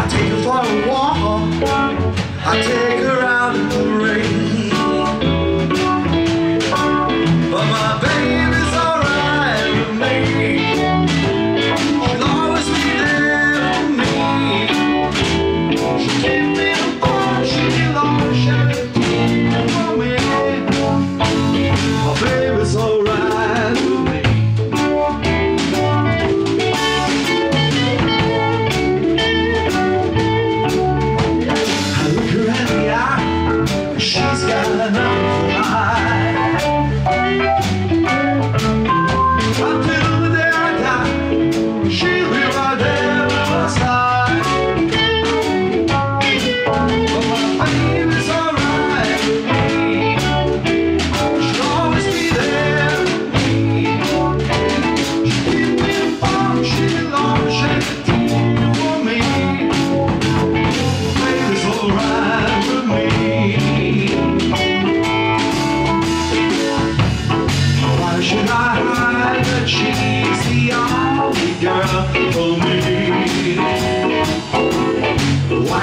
I take you for a walk. I take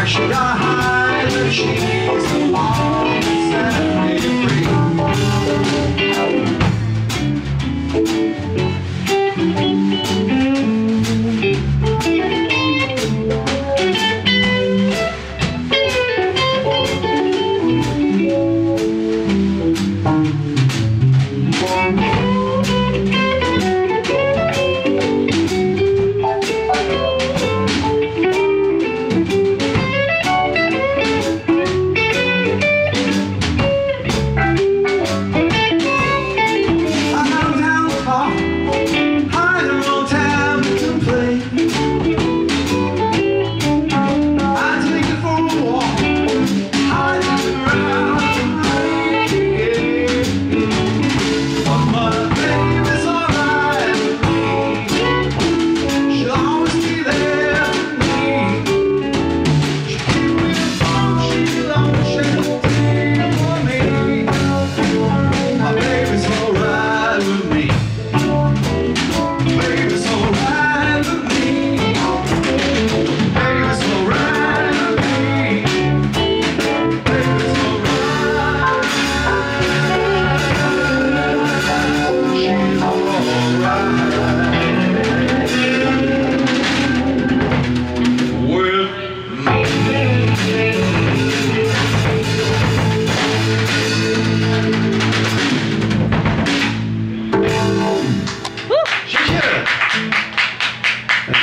she got.